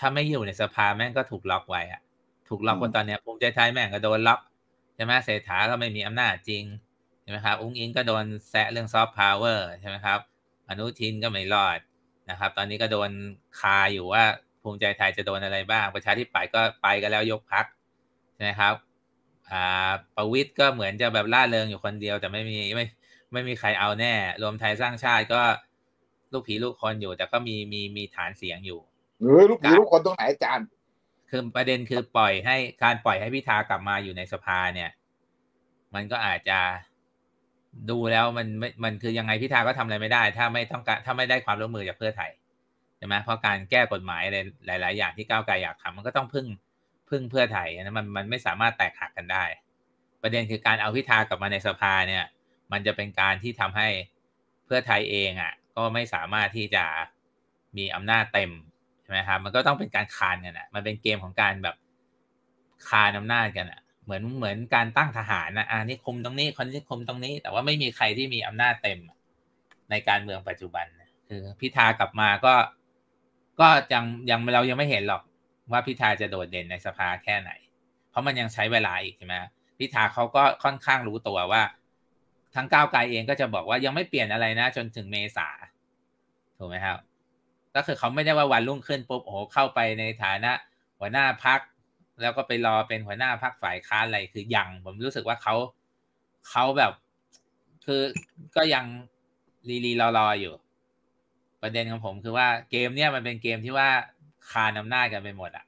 ถ้าไม่อยู่ในสภาแม่งก็ถูกล็อกไว้อะถูกล็อกว่าตอนเนี้ยภูมิใจไทยแม่งก็โดนล็อกใช่ไหมเศรษฐาก็ไม่มีอำนาจจริงใช่ไหมครับอุ๊งอิ๊งก็โดนแซะเรื่องซอฟต์พาวเวอร์ใช่ไหมครับ อนุทินก็ไม่รอดนะครับ ตอนนี้ก็โดนคาอยู่ว่าภูมิใจไทยจะโดนอะไรบ้าง ประชาธิปัตย์ก็ไปกันแล้วยกพรรคใช่ไหมครับอ่าประวิตรก็เหมือนจะแบบร่าเริงอยู่คนเดียวแต่ไม่มีไม่ไม่มีใครเอาแน่ รวมไทยสร้างชาติก็ลูกผีลูกคนอยู่ แต่ก็มีมีมีฐานเสียงอยู่ เออลูกผีลูกคนตรงไหนอาจารย์ คือประเด็นคือปล่อยให้การปล่อยให้พิธากลับมาอยู่ในสภาเนี่ย มันก็อาจจะดูแล้วมันไม่มันคือยังไงพิธาก็ทำอะไรไม่ได้ ถ้าไม่ต้องการถ้าไม่ได้ความร่วมมือจากเพื่อไทยใช่ไหมเพราะการแก้กฎหมายอะไรหลาย ๆ อย่างที่ก้าวไกลอยากทำมันก็ต้องพึ่งพึ่งเพื่อไทยนะมันมันไม่สามารถแตกหักกันได้ ประเด็นคือการเอาพิธากลับมาในสภาเนี่ย มันจะเป็นการที่ทำให้เพื่อไทยเองอะ ก็ไม่สามารถที่จะมีอำนาจเต็ม ใช่ไหมครับมันก็ต้องเป็นการคานกันอะ มันเป็นเกมของการแบบคานอำนาจกันอะ เหมือนเหมือนการตั้งทหารนะอ่านี่คุมตรงนี้คนนี้คุมตรงนี้ แต่ว่าไม่มีใครที่มีอำนาจเต็มในการเมืองปัจจุบันคือพิธากลับมาก็ ก็ยังยังเรายังไม่เห็นหรอกว่าพิธาจะโดดเด่นในสภาแค่ไหน เพราะมันยังใช้เวลาอีกใช่ไหมพิธาเขาก็ค่อนข้างรู้ตัวว่า ทั้งก้าวไกลเองก็จะบอกว่ายังไม่เปลี่ยนอะไรนะ จนถึงเมษาถูกไหมครับ ก็คือเขาไม่ได้ว่าวันรุ่งขึ้นปุ๊บโอ้โหเข้าไปในฐานะ หัวหน้าพักแล้วก็ไปรอเป็นหัวหน้าพักฝ่ายค้านอะไรคือยังผมรู้สึกว่าเขาเขาแบบ คือก็ยังรีรีรอรออยู่ ประเด็นของผมคือว่าเกมเนี้ยมันเป็นเกมที่ว่าคานอำนาจกันไปหมดอะ